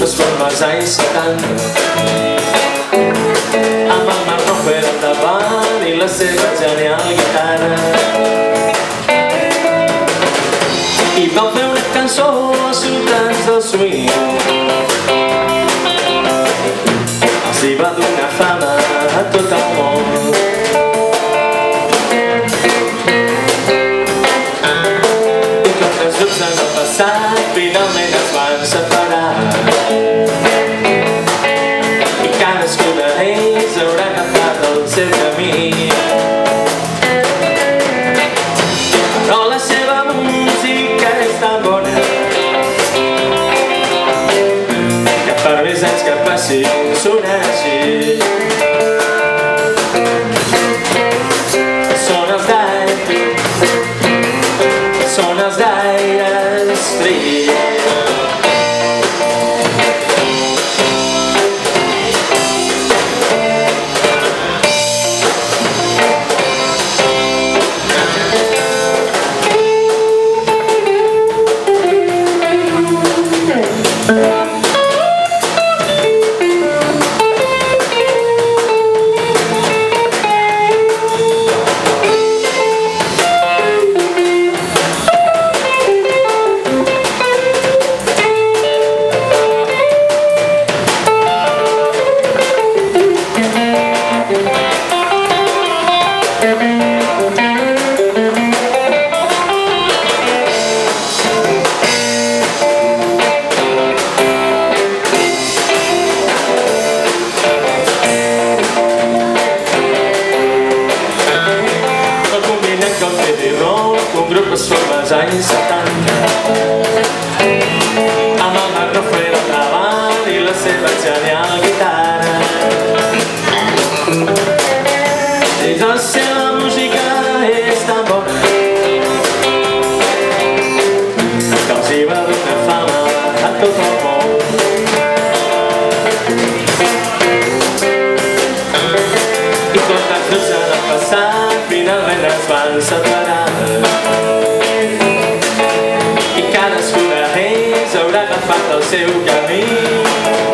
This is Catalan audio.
als anys 70 amb el Marc Rofer al davant i la seva genial guitarra. I van fer una cançó als ciutats del swing. Els hi va donar fama a tot el món. I com els grups el passat jusqu'à passer sous l'acier. Son of die, son of un grup es forma als anys 70. Amb el Marc Rofer al i la seva genial guitarra. I fama el món. Finalment es van separar. seu caminho